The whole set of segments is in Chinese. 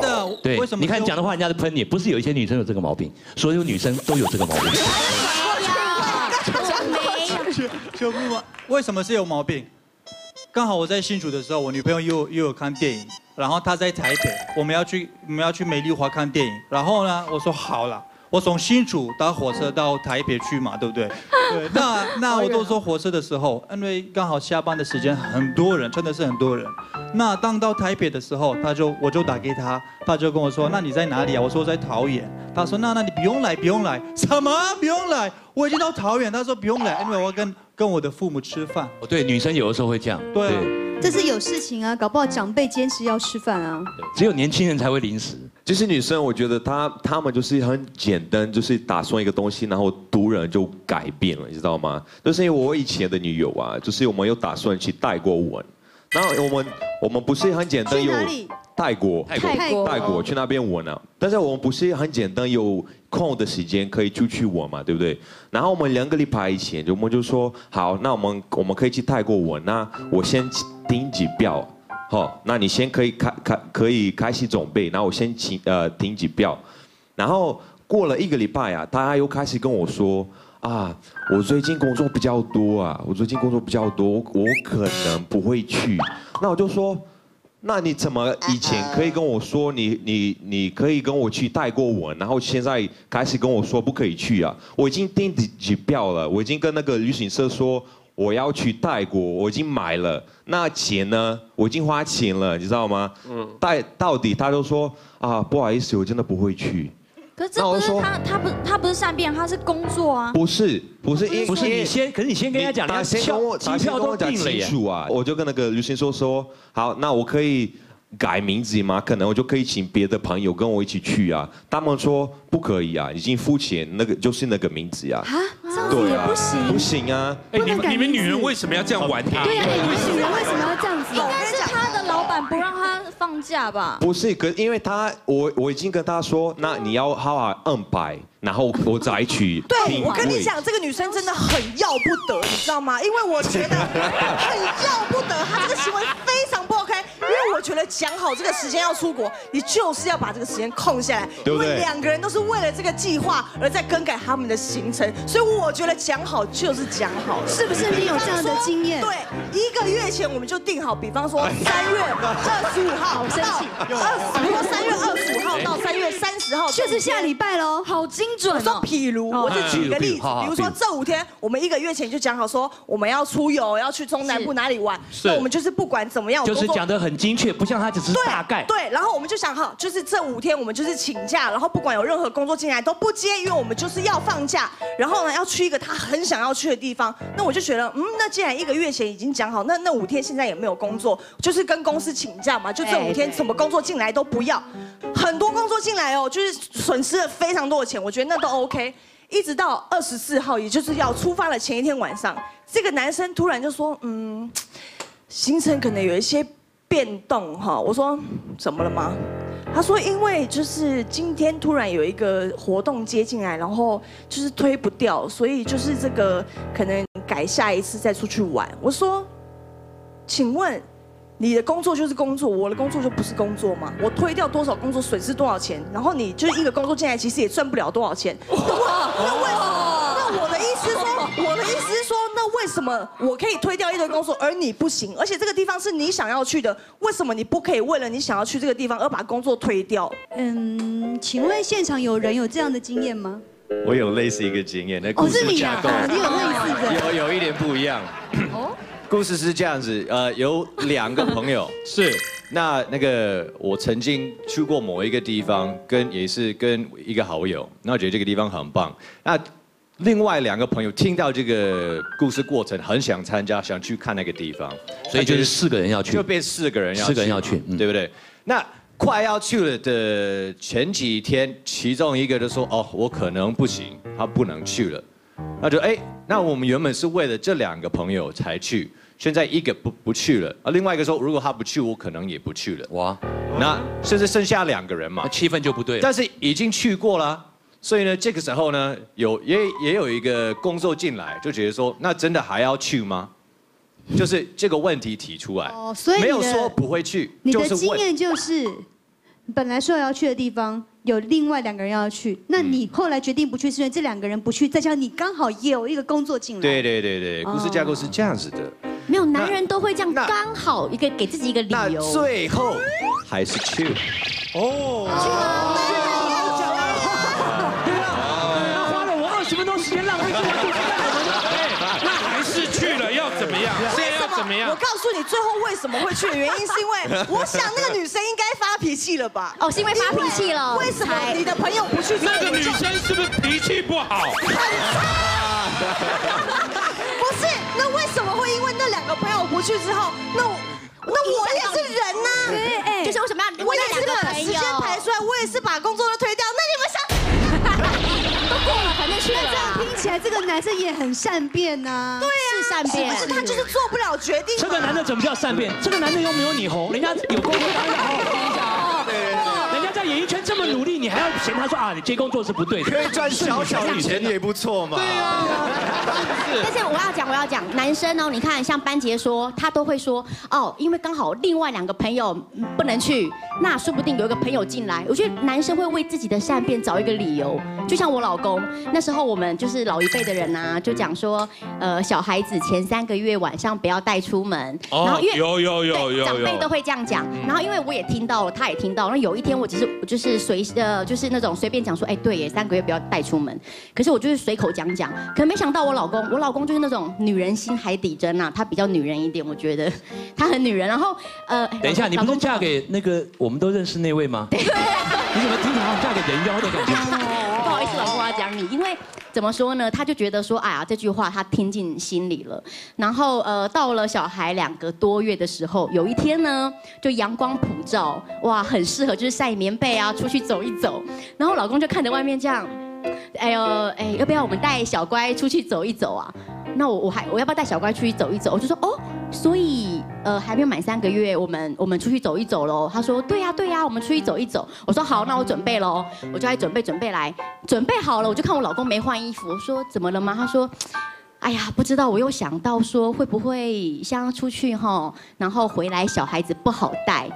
的，对为什，么你看就讲的话，人家都喷你，不是有一些女生有这个毛病，所有女生都有这个毛病。就不？为什么是有毛病？刚好我在新竹的时候，我女朋友又又有看电影，然后她在台北，我们要去我们要去美丽华看电影，然后呢，我说好了。我从新竹搭火车到台北去嘛，对不对？对，那那我都坐火车的时候，因为刚好下班的时间很多人，真的是很多人。那当到台北的时候，他就我就打给他，他就跟我说：“那你在哪里啊？”我说：“我在桃园。”他说：“那那你不用来，不用来，什么不用来？我已经到桃园。”他说：“不用来，因为我要跟跟我的父母吃饭。哦对，女生有的时候会这样。对啊这是有事情啊，搞不好长辈坚持要吃饭啊。只有年轻人才会临时。其实女生，我觉得她她们就是很简单，就是打算一个东西，然后突然就改变了，你知道吗？就是因为我以前的女友啊，就是我们有打算去泰国玩，然后我们我们不是很简单有？泰国泰国泰国泰国去那边玩啊，但是我们不是很简单有空的时间可以出去玩嘛，对不对？然后我们两个礼拜以前，就我们就说好，那我们我们可以去泰国玩，那我先订几票，好，那你先可以开开可以开始准备，然后我先请呃订几票，然后过了一个礼拜啊，大家又开始跟我说啊，我最近工作比较多啊，我最近工作比较多，我可能不会去，那我就说。那你怎么以前可以跟我说你你你可以跟我去带过我，然后现在开始跟我说不可以去啊？我已经订几票了，我已经跟那个旅行社说我要去泰国，我已经买了，那钱呢？我已经花钱了，你知道吗？嗯。到到底他都说啊，不好意思，我真的不会去。可是这不是他，他不他不是善变，他是工作啊。不是不是，因不是你先，可是你先跟他讲，他先跟我，机票都跟我讲清定了耶。楚啊，我就跟那个旅行社说，好，那我可以改名字吗？可能我就可以请别的朋友跟我一起去啊。他们说不可以啊，已经付钱，那个就是那个名字呀。啊，这样子对啊也不行。不行啊。哎，你们你们女人为什么要这样玩他？对呀，你们女人为什么要这样子应啊？该是他的老板不让他放假吧？不是，可因为他我我已经跟他说，那你要好好安排，然后我再去 对，我跟你讲，这个女生真的很要不得，你知道吗？因为我觉得很要不得，她这个行为非常为我觉得讲好这个时间要出国，你就是要把这个时间空下来，对不对因为两个人都是为了这个计划而在更改他们的行程，所以我觉得讲好就是讲好，是不是你有这样的经验？对，一个月前我们就定好，比方说三月二十五号到二，十如说三月二十五号到三月三十号，就是下礼拜喽。好精准我说，哦。譬如，我就举个例子，比如说这五天，我们一个月前就讲好说我们要出游，要去中南部哪里玩，那我们就是不管怎么样，就是讲的很精确，不像他只是大概。对，然后我们就想好，就是这五天我们就是请假，然后不管有任何工作进来都不接，因为我们就是要放假，然后呢要去一个他很想要去的地方。那我就觉得，嗯，那既然一个月前已经讲好，那那五天现在也没有工作，就是跟公司请假嘛，就这五天什么工作进来都不要，很多工作进来哦，就是损失了非常多的钱，我觉得那都 OK。一直到二十四号，也就是要出发的前一天晚上，这个男生突然就说，嗯，行程可能有一些变动哈。我说怎么了吗？他说因为就是今天突然有一个活动接进来，然后就是推不掉，所以就是这个可能改下一次再出去玩。我说，请问你的工作就是工作，我的工作就不是工作吗？我推掉多少工作，损失多少钱，然后你就是一个工作进来，其实也赚不了多少钱。哇，那为什么？那我的意思说，我的意思说，为什么我可以推掉一堆工作，而你不行？而且这个地方是你想要去的，为什么你不可以为了你想要去这个地方而把工作推掉？嗯，请问现场有人有这样的经验吗？我有类似一个经验，那哦，故是你啊，事架构哦你有类似的。有有一点不一样。故事是这样子，呃，有两个朋友 是那那个我曾经去过某一个地方，跟也是跟一个好友，那我觉得这个地方很棒。那另外两个朋友听到这个故事过程，很想参加，想去看那个地方，所以就是四个人要去就。变四个人要四个人要去嗯对不对？那快要去了的前几天，其中一个就说：“哦，我可能不行，他不能去了。”那就哎，那我们原本是为了这两个朋友才去，现在一个不不去了，啊，另外一个说如果他不去，我可能也不去了。哇，那甚至剩下两个人嘛那，气氛就不对了。但是已经去过了，所以呢，这个时候呢，有也也有一个工作进来，就觉得说，那真的还要去吗？就是这个问题提出来，哦所以没有说不会去，你。的经验就是，本来说要去的地方有另外两个人要去，那你后来决定不去，是因为这两个人不去，再加上你刚好也有一个工作进来。对对对对，故事架构是这样子的。没有男人都会这样，刚好一个给自己一个理那由。最后还是去了。怎么我？告诉你，最后为什么会去的原因，是因为 我想那个女生应该发脾气了吧？哦，是因为发脾气了。为什么你的朋友不去？那个女生是不是脾气不好？很差 不是，那为什么会因为那两个朋友不去之后，那我那我也是人呐、对，哎，就是为什么要我也是个朋把时间这也很善变呐。对，是善变不是他就是做不了决定。这个男的怎么叫善变？这个男的又没有你红，人家有工作当然好好听一下啊。人家在演艺圈这么努力，你还要嫌他说啊，你接工作是不对的。可以赚小小的钱也不错嘛。对啊。但是我要讲，我要讲，男生哦，你看像班杰说，他都会说哦，因为刚好另外两个朋友嗯不能去，那说不定有一个朋友进来。我觉得男生会为自己的善变找一个理由，就像我老公那时候，我们就是老一辈的人啊、就讲说，呃，小孩子前三个月晚上不要带出门，然后因为有有有有长辈都，会这样讲。然后因为我也听到了，他也听到了。那有一天我只是我就是随呃就是那种随便讲说，哎对耶，三个月不要带出门。可是我就是随口讲讲，可没想到我老公，我老公就是那种女人心海底针呐、他比较女人一点，我觉得他很女人。然后呃，等一下，你不是嫁给那个我们都认识那位吗？你怎么听起来好像嫁给人妖的感觉？讲你，因为怎么说呢？他就觉得说，哎呀，这句话他听进心里了。然后呃，到了小孩两个多月的时候，有一天呢，就阳光普照，哇，很适合就是晒棉被啊，出去走一走。然后老公就看着外面这样，哎呦，哎，要不要我们带小乖出去走一走啊？那我我还我要不要带小乖出去走一走？我就说哦，所以呃还没有满三个月，我们我们出去走一走喽。他说对呀、对呀、我们出去走一走。我说好，那我准备喽，我就来准备准备来，准备好了，我就看我老公没换衣服，我说怎么了吗？他说。哎呀，不知道，我又想到说会不会像出去哈，然后回来小孩子不好带。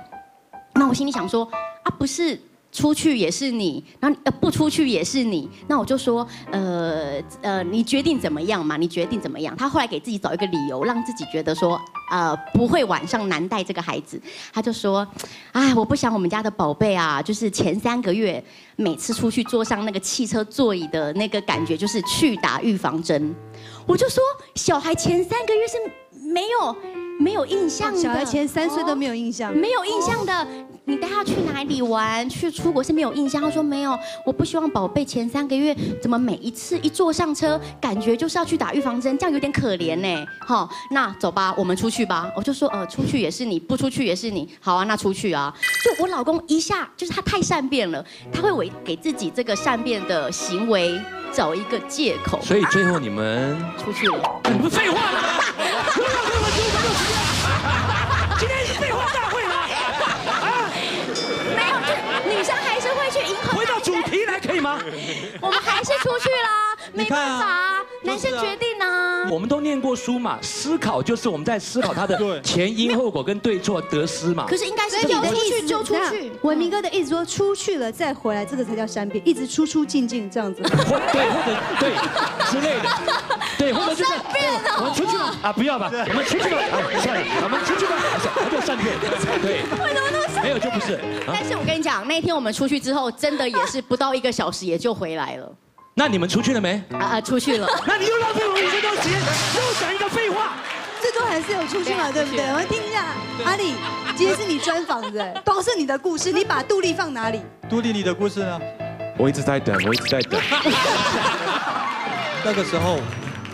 那我心里想说啊，不是出去也是你，然后呃不出去也是你，那我就说呃呃，你决定怎么样嘛？你决定怎么样？他后来给自己找一个理由，让自己觉得说呃不会晚上难带这个孩子。他就说，哎，我不想我们家的宝贝啊，就是前三个月每次出去坐上那个汽车座椅的那个感觉，就是去打预防针。我就说，小孩前三个月是没有没有印象的，小孩前三岁都没有印象。没有印象的，你带他去哪里玩，去出国是没有印象。他说没有，我不希望宝贝前三个月怎么每一次一坐上车，感觉就是要去打预防针，这样有点可怜呢。好，那走吧，我们出去吧。我就说呃，出去也是你，不出去也是你。好啊，那出去啊。就我老公一下就是他太善变了，他会为给自己这个善变的行为找一个借口，所以最后你们出去了。你不废话了吗？我们还是出去啦，没办法啊，男生决定呢。我们都念过书嘛，思考就是我们在思考它的对前因后果跟对错得失嘛。可是应该是你的要出意思去就出去。文明哥的意思说，出去了再回来，这个才叫山变，一直出出进进这样子。对或者对之类的，对或者就是我们出去吧啊，不要吧，我们出去吧，啊算了，我们出去吧，啊算了他就善变，对，没有就不是啊。但是我跟你讲，那天我们出去之后，真的也是不到一个小时也就回来了。那你们出去了没？啊啊，出去了。那你又浪费我五分钟时间，又讲一个废话。最终还是有出去嘛，对不对？我们听一下，阿里，今天是你专访的，都是你的故事，你把杜丽放哪里？杜丽，你的故事呢？我一直在等，我一直在等。那个时候，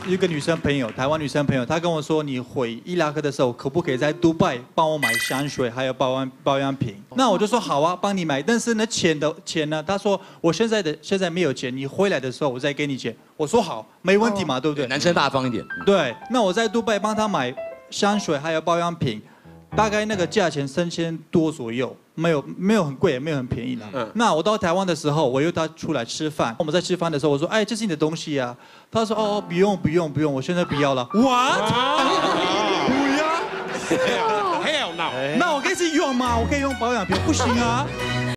一个女生朋友，台湾女生朋友，她跟我说，你回伊拉克的时候，可不可以在杜拜帮我买香水还有保养保养品？那我就说好啊，帮你买。但是呢，钱的钱呢？她说我现在的现在没有钱，你回来的时候我再给你钱。我说好，没问题嘛，对不对？男生大方一点，对，那我在杜拜帮她买香水还有保养品，大概那个价钱三千多左右，没有没有很贵，也没有很便宜的。嗯那我到台湾的时候，我约他出来吃饭。我们在吃饭的时候，我说：“哎，这是你的东西啊。”他说：“哦，不用不用不用，我现在不要了。”What？不要？Hell no！那我可以用吗？我可以用保养品，不行啊。